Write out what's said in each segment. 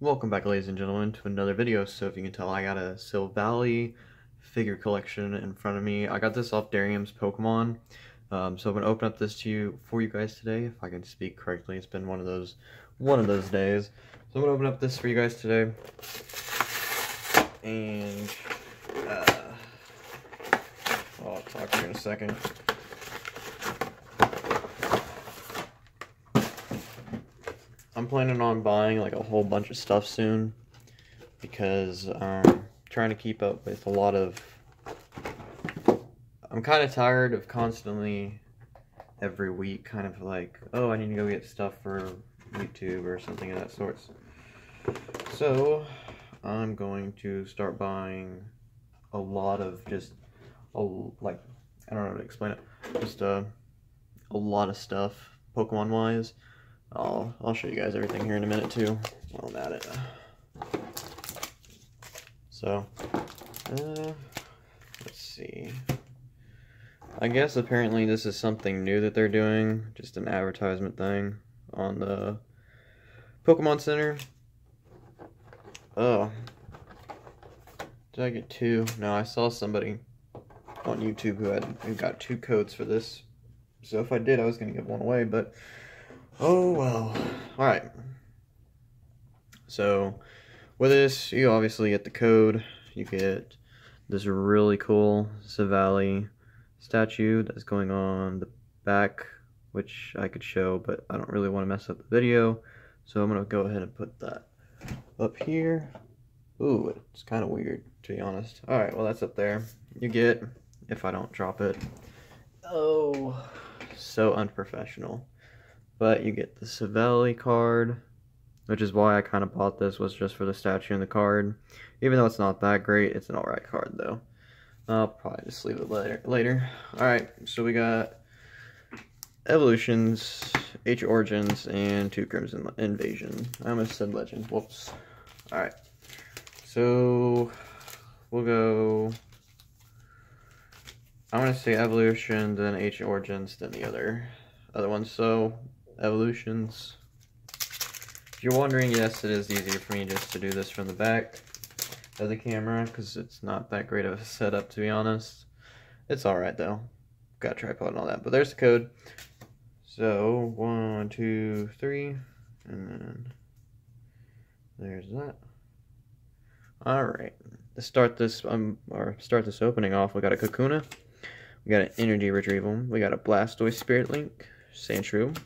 Welcome back ladies and gentlemen to another video. So if you can tell I got a Silvally figure collection in front of me. I got this off Darium's Pokemon. Um, so I'm gonna open up this to you for you guys today, if I can speak correctly. It's been one of those one of those days. So I'm gonna open up this for you guys today. And uh, I'll talk to you in a second. I'm planning on buying like a whole bunch of stuff soon because um trying to keep up with a lot of I'm kind of tired of constantly every week kind of like oh I need to go get stuff for YouTube or something of that sort. So I'm going to start buying a lot of just a like I don't know how to explain it just uh, a lot of stuff Pokemon wise I'll, I'll show you guys everything here in a minute too while I'm at it. So, uh, let's see. I guess apparently this is something new that they're doing, just an advertisement thing on the Pokemon Center. Oh. Did I get two? No, I saw somebody on YouTube who had who got two codes for this. So if I did, I was going to give one away, but Oh, well. Alright. So, with this, you obviously get the code. You get this really cool Silvally statue that's going on the back, which I could show, but I don't really want to mess up the video. So I'm going to go ahead and put that up here. Ooh, it's kind of weird, to be honest. Alright, well, that's up there. You get, if I don't drop it. Oh, so unprofessional. But you get the Silvally card, which is why I kind of bought this, was just for the statue and the card. Even though it's not that great, it's an alright card though. I'll probably just leave it later. later. Alright, so we got Evolutions, Ancient Origins, and two Crimson Invasion. I almost said Legend. Whoops. Alright. So, we'll go... I'm going to say Evolution, then Ancient Origins, then the other other ones. So, evolutions. If you're wondering, yes, it is easier for me just to do this from the back of the camera because it's not that great of a setup, to be honest. It's alright, though. Got tripod and all that. But there's the code. So, one, two, three, and then there's that. Alright, to start this, um, or start this opening off, we got a Kakuna, we got an Energy Retrieval, we got a Blastoise Spirit Link, Sandshrew,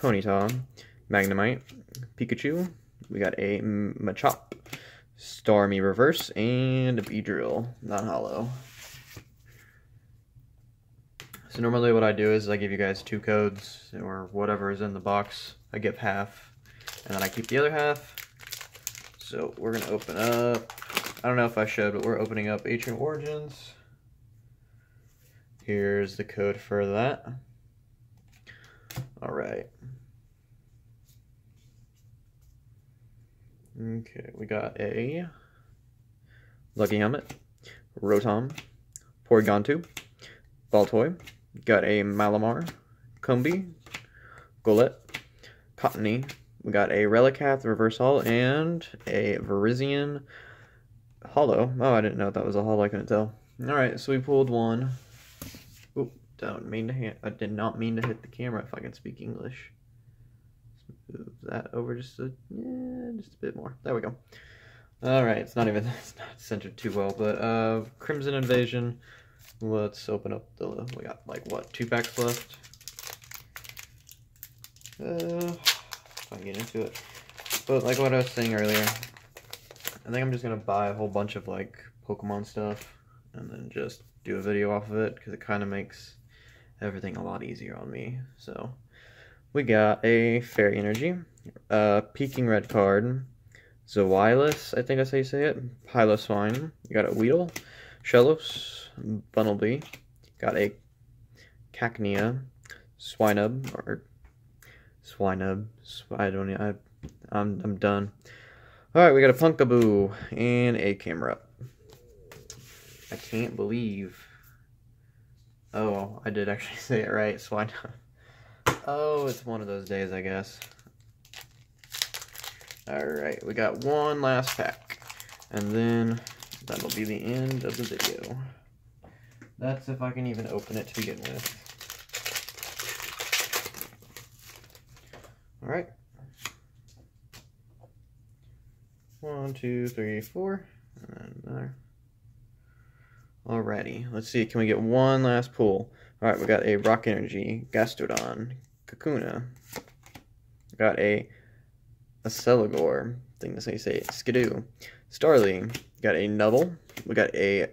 Ponyta, Magnemite, Pikachu, we got a Machop, Starmie Reverse, and a Beedrill, not hollow. So normally what I do is I give you guys two codes, or whatever is in the box. I give half, and then I keep the other half. So we're to open up, I don't know if I should, but we're opening up Ancient Origins. Here's the code for that. All right. Okay, we got a Lucky Helmet, Rotom, Porygon2, Baltoy, got a Malamar, Combee, Golett, Cottonee, we got a Relicanth Reverse Hall, and a Virizion Hollow. Oh, I didn't know that was a hollow, I couldn't tell. Alright, so we pulled one. Don't mean to hit, I did not mean to hit the camera if I can speak English move that over just a, yeah, just a bit more. There we go. All right, it's not even it's not centered too well, but uh, Crimson Invasion. Let's open up the. We got like what two packs left. Uh, I get into it, but like what I was saying earlier, I think I'm just gonna buy a whole bunch of like Pokemon stuff and then just do a video off of it because it kind of makes everything a lot easier on me. So we got a Fairy Energy, a Peeking Red card, Zawilus, I think that's how you say it, Piloswine, you got a Weedle, Shellos, Bunnelby, got a Cacnea, Swinub, or Swinub, I don't I, I'm, I'm done. Alright, we got a Pumpkaboo, and a Camera. I can't believe, I did actually say it right, Swinub. Oh, it's one of those days, I guess. Alright, we got one last pack. And then that'll be the end of the video. That's if I can even open it to begin with. Alright. One, two, three, four. And there. Alrighty, let's see. Can we get one last pull? Alright, we got a Rock Energy, Gastrodon, Kakuna. Got a a Celigore, I think that's how you say it, Skiddo. Starly, got a Nubble. We got a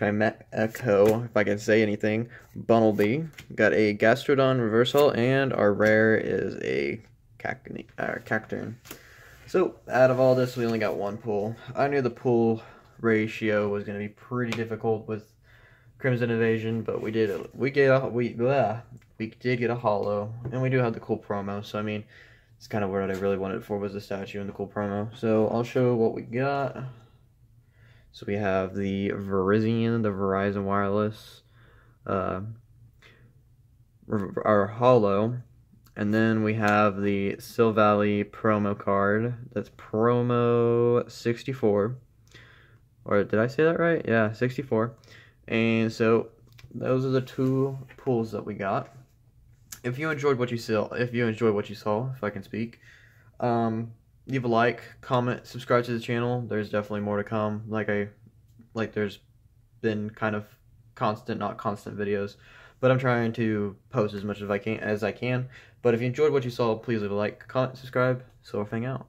Echo, if I can say anything. Bunnelby. Got a Gastrodon Reversal, and our rare is a. Uh, Cacturne. So, out of all this, we only got one pull. I knew the pull ratio was going to be pretty difficult with Crimson Invasion, but we did we get a we blah, we did get a hollow, and we do have the cool promo. So I mean, it's kind of what I really wanted for was the statue and the cool promo. So I'll show what we got. So we have the Verizon, the Verizon Wireless, uh, our hollow, and then we have the Silvally promo card. That's promo 64. Or did I say that right? Yeah, 64. And so those are the two pulls that we got. If you enjoyed what you saw, if you enjoyed what you saw, if I can speak, um, leave a like, comment, subscribe to the channel. There's definitely more to come. Like I, like there's been kind of constant, not constant videos, but I'm trying to post as much as I can as I can. But if you enjoyed what you saw, please leave a like, comment, subscribe. Silverfang out.